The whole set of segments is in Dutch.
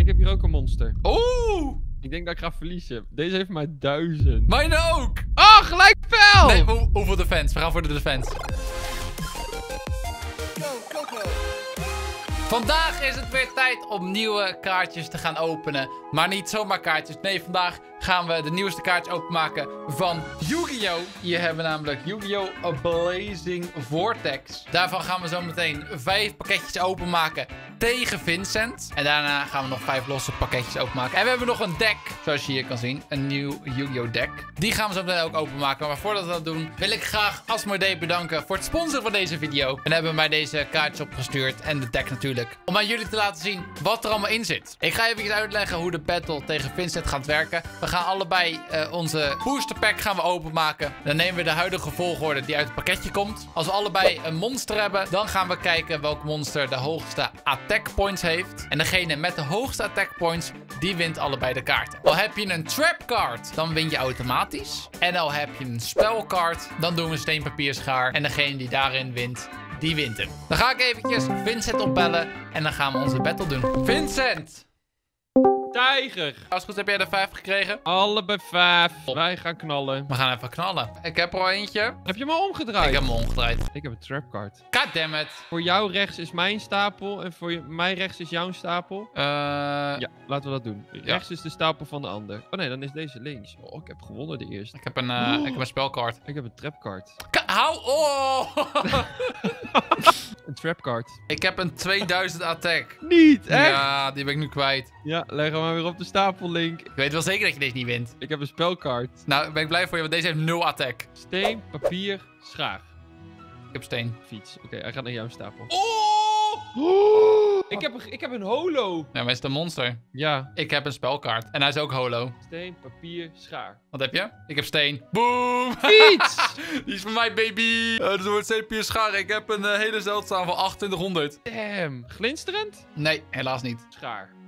Ik heb hier ook een monster. Oeh! Ik denk dat ik ga verliezen. Deze heeft maar duizend. Mijne ook! Oh, gelijk spel! Nee, hoe- hoeveel defense? We gaan voor de defense. Vandaag is het weer tijd om nieuwe kaartjes te gaan openen. Maar niet zomaar kaartjes. Nee, vandaag gaan we de nieuwste kaartjes openmaken van Yu-Gi-Oh! Hier hebben we namelijk Yu-Gi-Oh! Blazing Vortex. Daarvan gaan we zo meteen vijf pakketjes openmaken tegen Vincent. En daarna gaan we nog vijf losse pakketjes openmaken. En we hebben nog een deck, zoals je hier kan zien. Een nieuw Yu-Gi-Oh! deck. Die gaan we zo meteen ook openmaken. Maar voordat we dat doen, wil ik graag Asmodee bedanken voor het sponsoren van deze video. En hebben mij deze kaartjes opgestuurd. En de deck natuurlijk. Om aan jullie te laten zien wat er allemaal in zit. Ik ga even uitleggen hoe de battle tegen Vincent gaat werken. We gaan allebei eh, onze booster pack gaan we openmaken. Dan nemen we de huidige volgorde die uit het pakketje komt. Als we allebei een monster hebben, dan gaan we kijken welk monster de hoogste attack points heeft. En degene met de hoogste attack points, die wint allebei de kaarten. Al heb je een trap card, dan win je automatisch. En al heb je een spelkaart, dan doen we steen, papier, schaar. En degene die daarin wint, die wint hem. Dan ga ik eventjes Vincent opbellen en dan gaan we onze battle doen. Vincent! Tijger. Als goed heb jij er vijf gekregen? Allebei vijf. Wij gaan knallen. We gaan even knallen. Ik heb er al eentje. Heb je hem al omgedraaid? Ik heb hem omgedraaid. Ik heb een trapcard. Goddammit. Voor jou rechts is mijn stapel en voor mij rechts is jouw stapel. Eh... Ja, laten we dat doen. Rechts is de stapel van de ander. Oh nee, dan is deze links. Oh, ik heb gewonnen de eerste. Ik heb een, eh, ik heb een spelkaart. Ik heb een trapcard. Ka- hou oh! Trapcard. ik heb een 2000 attack. Niet, echt? Ja. Ja, die ben ik nu kwijt. leg hem maar weer op de stapel, Link. Ik weet wel zeker dat je deze niet wint. Ik heb een spelkaart. Nou, ben ik blij voor je, want deze heeft 0 attack. Steen, papier, schaar. Ik heb steen. Fiets. Oké, hij gaat naar jouw stapel. Oh! Ik heb, een, ik heb een holo. Ja, maar is het een monster? Ja. Ik heb een spelkaart. En hij is ook holo. Steen, papier, schaar. Wat heb je? Ik heb steen. Boom! Fiets! Die is van mij, baby! Uh, dus wordt CP schaar. Ik heb een eh, hele zeldzaam van 2800. Damn. Glinsterend? Nee, helaas niet. Schaar.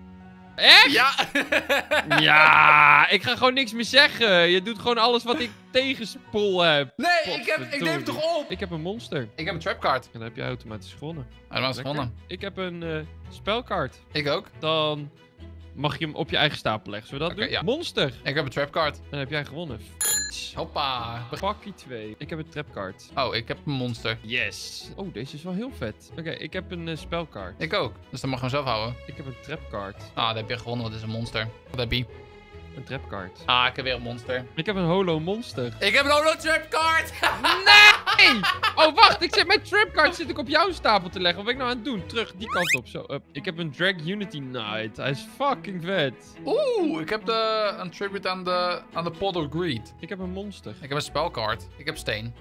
Echt? Ja! Ja, ik ga gewoon niks meer zeggen. Je doet gewoon alles wat ik tegenspoel heb. nee, ik, heb, ik neem het toch op! Ik heb een monster. Ik heb een trapkaart. En dan heb jij automatisch gewonnen. Hij was Lekker. gewonnen. Ik heb een eh, spelkaart. Ik ook. Dan mag je hem op je eigen stapel leggen. Zullen we dat doen? ja. Monster. Ik heb een trapkaart. Dan heb jij gewonnen. Hoppa. Pakkie 2. Ik heb een trapkaart. Oh, ik heb een monster. Yes. Oh, deze is wel heel vet. Oké, ik heb een eh, spelkaart. Ik ook. Dus dat mag je zelf houden. Ik heb een trapkaart. Ah, dat heb je gewonnen. Dat is een monster. Wat heb je? Een trapkaart. Ah, ik heb weer een monster. Ik heb een holo monster. Ik heb een holo trapkaart! Nee! Oh, wacht. Ik zit mijn trapkaart zit ik op jouw stapel te leggen. Wat ben ik nou aan het doen? Terug, die kant op. Zo, up. Ik heb een Drag Unity Knight. Hij is fucking vet. Oeh, ik heb de, een tribute aan de, aan de Pot of Greed. Ik heb een monster. Ik heb een spelkaart. Ik heb steen.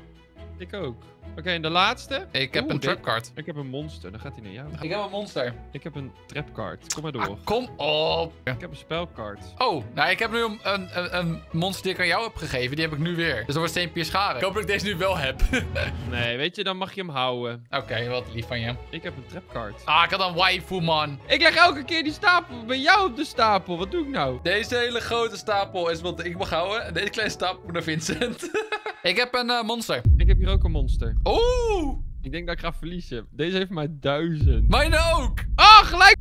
Ik ook. Oké, en de laatste? Ik heb Oeh, een trapkaart. Ik heb een monster. Dan gaat hij naar jou. Ik heb een monster. Ik heb een trapkaart. Kom maar door. Ah, kom op. Ik heb een spelkaart. Oh, nou, ik heb nu een, een, een- monster die ik aan jou heb gegeven. Die heb ik nu weer. Dus dat wordt steen pier scharen. Ik hoop dat ik deze nu wel heb. Nee, weet je, dan mag je hem houden. Oké, wat lief van je. Ik heb een trapkaart. Ah, ik had een waifu, man. Ik leg elke keer die stapel bij jou op de stapel. Wat doe ik nou? Deze hele grote stapel is wat ik mag houden. En deze kleine stapel moet naar Vincent. ik heb een eh, monster. Ik heb hier ook een monster. Oeh, Ik denk dat ik ga verliezen. Deze heeft maar duizend. mijne ook. Oh, gelijk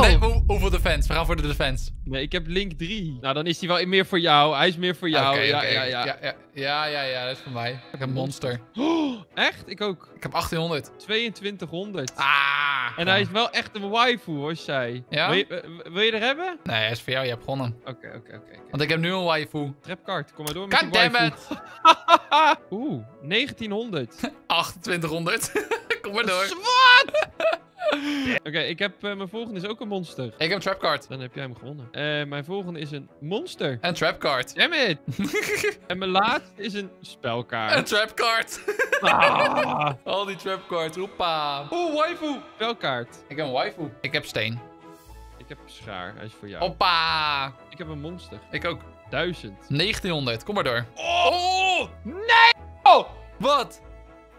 Nee, hoe- hoeveel defense? We gaan voor de defense. Nee, ik heb Link 3. Nou, dan is hij wel meer voor jou. Hij is meer voor jou. Ja, ja, ja, ja, ja, ja, ja, ja, dat is voor mij. Ik heb een monster. Oh, echt? Ik ook. Ik heb 1800. 2200. Ah. En hij is wel echt een waifu, hoor, zij. Ja? Wil je, eh, wil je er hebben? Nee, hij is voor jou. Je hebt gewonnen. Oké, oké, oké. oké. Want ik heb nu een waifu. Trapkaart, kom maar door met God die damn waifu. it. Oeh, 1900. 2800. Kom maar door. Oké, ik heb eh, mijn volgende is ook een monster. Ik heb een trapcard. Dan heb jij hem gewonnen. Eh, mijn volgende is een monster. Een trapcard. Damn it! en mijn laatste is een Een spelkaart. trapcard. Ah, Al die trapcards. Hoepa. Oeh, waifu. spelkaart. Ik heb een waifu. Ik heb steen. Ik heb schaar, hij is voor jou. Hoppa. Ik heb een monster. Ik ook. 1000. 1900. Kom maar door. Oh! Nee! Oh! Wat?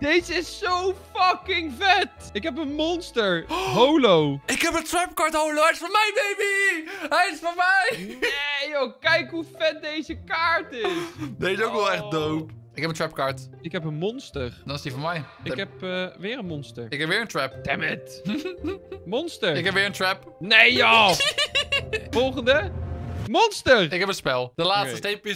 Deze is zo fucking vet! Ik heb een monster. Holo. Ik heb een trapcard holo. Hij is van mij, baby. Hij is van mij. Nee joh, kijk hoe vet deze kaart is. Deze is ook wel echt Oh. dope. Ik heb een trapcard. Ik heb een monster. Dan is die van mij. Ik heb eh, weer een monster. Ik heb weer een trap. Damn it. Monster. Ik heb weer een trap. Nee joh! Volgende. Monster! Ik heb een spel. De laatste Oké. steen, papier,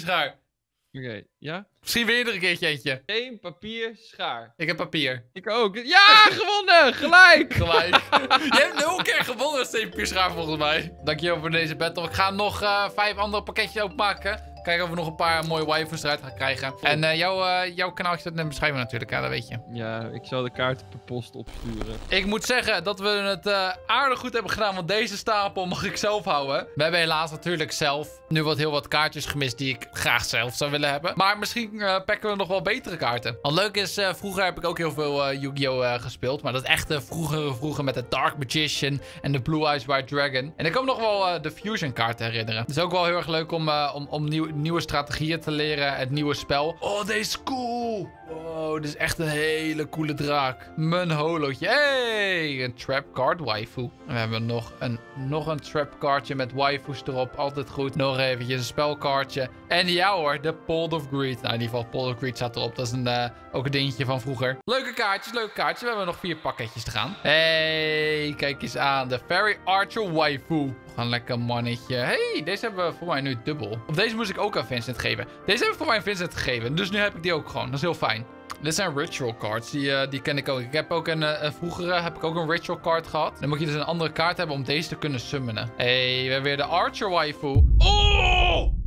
Oké, ja? Misschien weer er een keertje eentje. Steen, papier, schaar. Ik heb papier. Ik ook. Ja, gewonnen! Gelijk! Gelijk. Je hebt nul keer gewonnen steen, papier, schaar volgens mij. Dankjewel voor deze battle. Ik ga nog eh, vijf andere pakketjes openmaken. Kijken of we nog een paar mooie waifus eruit gaan krijgen. En eh, jouw, eh, jouw kanaaltje staat in de beschrijving natuurlijk, hè, dat weet je. Ja, ik zal de kaarten per post opsturen. Ik moet zeggen dat we het eh, aardig goed hebben gedaan, want deze stapel mag ik zelf houden. We hebben helaas natuurlijk zelf nu wat heel wat kaartjes gemist die ik graag zelf zou willen hebben. Maar misschien eh, pakken we nog wel betere kaarten. Wat leuk is, vroeger heb ik ook heel veel Yu-Gi-Oh! gespeeld. Maar dat echte vroegere vroeger met de Dark Magician en de Blue Eyes White Dragon. En ik kan me nog wel de Fusion kaarten herinneren. Het is ook wel heel erg leuk om, om, om nieuw- nieuwe strategieën te leren. Het nieuwe spel. Oh, deze is cool. Wow, dit is echt een hele coole draak. Mijn holootje. Hey, een trap card waifu. En we hebben nog een, nog een trap cardje met waifus erop. Altijd goed. Nog eventjes een spelkaartje. En ja hoor, de Pole of Greed. Nou, in ieder geval, Pole of Greed staat erop. Dat is een, eh, ook een dingetje van vroeger. Leuke kaartjes, leuke kaartjes. We hebben nog vier pakketjes te gaan. Hey, kijk eens aan. De Fairy Archer waifu. Een lekker mannetje. Hey, deze hebben we voor mij nu dubbel. Of deze moest ik ook aan Vincent geven. Deze heb ik voor mij aan Vincent gegeven. Dus nu heb ik die ook gewoon. Dat is heel fijn. Dit zijn ritual cards, die, eh, die ken ik ook. Ik heb ook een, eh, een vroegere heb ik ook een ritual card gehad. Dan moet je dus een andere kaart hebben om deze te kunnen summonen. hey, we hebben weer de Archer waifu. Oh!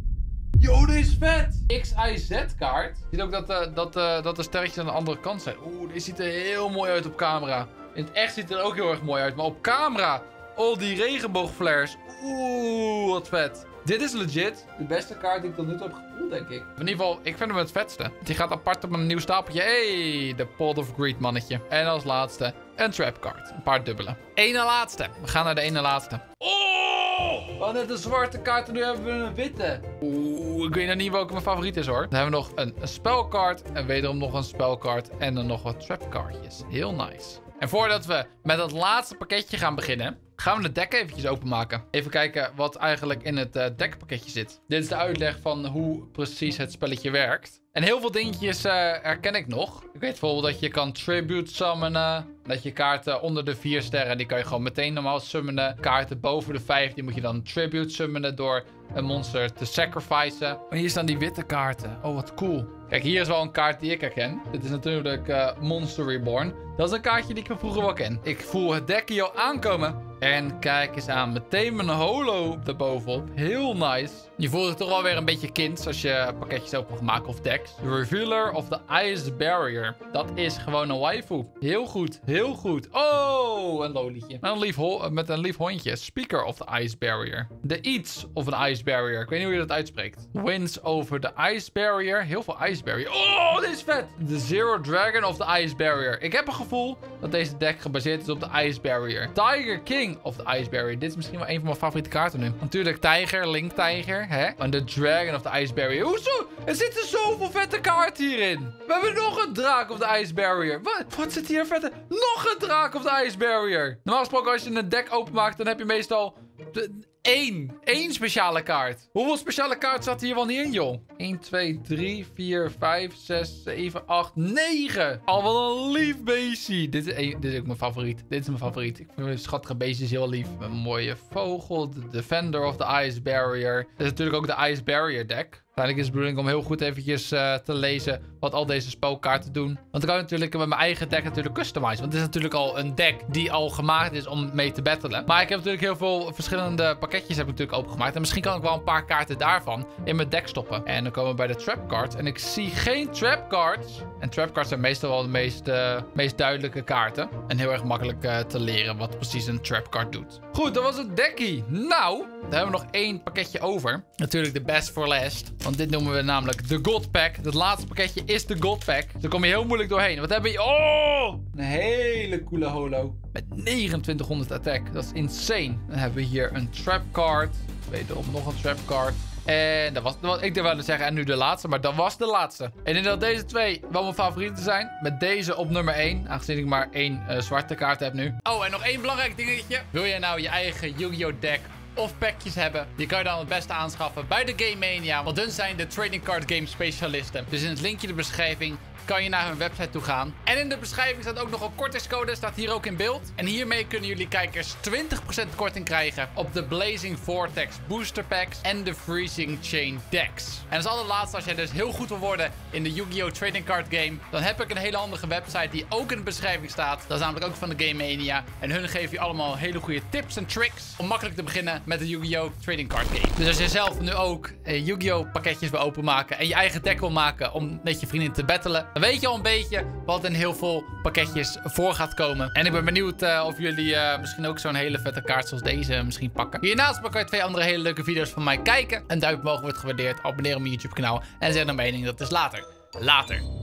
Yo, deze is vet! XIZ kaart. Je ziet ook dat, eh, dat, eh, dat de sterretjes aan de andere kant zijn. Oeh, deze ziet er heel mooi uit op camera. In het echt ziet het er ook heel erg mooi uit. Maar op camera, al die regenboogflares. Oeh, wat vet. Dit is legit de beste kaart die ik tot nu toe heb gevoeld, denk ik. In ieder geval, ik vind hem het vetste. Die gaat apart op een nieuw stapeltje. Hey, de Pot of Greed mannetje. En als laatste, een trap card. Een paar dubbele. Ene laatste. We gaan naar de ene laatste. Oh! We hadden net een zwarte kaart en nu hebben we een witte. Oeh, ik weet nog niet welke mijn favoriet is hoor. Dan hebben we nog een, een spelkaart. En wederom nog een spelkaart. En dan nog wat trap kaartjes. Heel nice. En voordat we met het laatste pakketje gaan beginnen, gaan we het deck eventjes openmaken. Even kijken wat eigenlijk in het eh, deckpakketje zit. Dit is de uitleg van hoe precies het spelletje werkt. En heel veel dingetjes eh, herken ik nog. Ik weet bijvoorbeeld dat je kan tribute summonen. Dat je kaarten onder de 4 sterren, die kan je gewoon meteen normaal summonen. Kaarten boven de 5, die moet je dan tribute summonen door een monster te sacrificen. En hier staan die witte kaarten. Oh, wat cool. Kijk, hier is wel een kaart die ik herken. Dit is natuurlijk eh, Monster Reborn. Dat is een kaartje die ik van vroeger wel ken. Ik voel het deck aankomen. En kijk eens aan, meteen mijn holo erbovenop. Heel nice. Je voelt het toch wel weer een beetje kind als je pakketjes open mag maken of decks. The Revealer of the Ice Barrier. Dat is gewoon een waifu. Heel goed, heel goed. Oh, een lolietje. Met een lief, ho- met een lief hondje. Speaker of the Ice Barrier. The Eats of an Ice Barrier. Ik weet niet hoe je dat uitspreekt. Wins over the Ice Barrier. Heel veel Ice Barrier. Oh, dit is vet. The Zero Dragon of the Ice Barrier. Ik heb een gevoel dat deze deck gebaseerd is op de Ice Barrier. Tiger King of the Barrier. Dit is misschien wel een van mijn favoriete kaarten nu. Natuurlijk Tiger, Link Tiger, hè? En de Dragon of the Ice Barrier. Hoezo? Er zitten zoveel vette kaarten hierin. We hebben nog een draak of the Ice Barrier. Wat, wat zit hier vette? Nog een draak of the Ice Barrier. Normaal gesproken als je een deck openmaakt, dan heb je meestal... de- één. Één speciale kaart. Hoeveel speciale kaarten zat hier wel in, joh? 1, 2, 3, 4, 5, 6, 7, 8, 9. Al wel een lief beestje. Dit is, dit is ook mijn favoriet. Dit is mijn favoriet. Ik vind mijn schattige beestjes heel lief. Een mooie vogel. De Defender of the Ice Barrier. Dit is natuurlijk ook de Ice Barrier deck. Uiteindelijk is de bedoeling om heel goed eventjes eh, te lezen wat al deze spelkaarten doen. Want ik kan natuurlijk met mijn eigen deck natuurlijk customizen. Want het is natuurlijk al een deck die al gemaakt is om mee te battelen. Maar ik heb natuurlijk heel veel verschillende pakketjes heb natuurlijk opengemaakt. En misschien kan ik wel een paar kaarten daarvan in mijn deck stoppen. En dan komen we bij de trap cards. En ik zie geen trap cards. En trap cards zijn meestal wel de meest, eh, meest duidelijke kaarten. En heel erg makkelijk eh, te leren wat precies een trap card doet. Goed, dat was het dekkie. Nou, dan hebben we nog één pakketje over. Natuurlijk de best for last. Want dit noemen we namelijk de God Pack. Het laatste pakketje is de God Pack. Daar kom je heel moeilijk doorheen. Wat hebben we? Oh! Een hele coole holo. Met 2900 attack. Dat is insane. Dan hebben we hier een trap card. Wederom nog een trap card. En dat was, dat was- ik durf wel te zeggen, en nu de laatste, maar dat was de laatste. En ik denk dat deze twee wel mijn favorieten zijn. Met deze op nummer 1, aangezien ik maar één eh, zwarte kaart heb nu. Oh, en nog één belangrijk dingetje. Wil jij nou je eigen Yu-Gi-Oh! deck of packjes hebben, die kan je dan het beste aanschaffen bij de Game Mania. Want hun zijn de trading card game specialisten. Dus in het linkje in de beschrijving kan je naar hun website toe gaan. En in de beschrijving staat ook nog een kortingscode, staat hier ook in beeld. En hiermee kunnen jullie kijkers 20% korting krijgen op de Blazing Vortex Booster Packs en de Freezing Chain Decks. En als allerlaatste, als jij dus heel goed wil worden in de Yu-Gi-Oh! Trading Card Game, dan heb ik een hele handige website die ook in de beschrijving staat. Dat is namelijk ook van de Game Mania. En hun geven je allemaal hele goede tips en tricks om makkelijk te beginnen met de Yu-Gi-Oh! Trading Card Game. Dus als je zelf nu ook eh, Yu-Gi-Oh! pakketjes wil openmaken en je eigen deck wil maken om met je vrienden te battelen, dan weet je al een beetje wat in heel veel pakketjes voor gaat komen. En ik ben benieuwd uh, of jullie uh, misschien ook zo'n hele vette kaart zoals deze misschien pakken. Hiernaast kan je twee andere hele leuke video's van mij kijken. Een duimpje omhoog wordt gewaardeerd. Abonneer op mijn YouTube kanaal. En zeg dan mening. Dat is later. Later.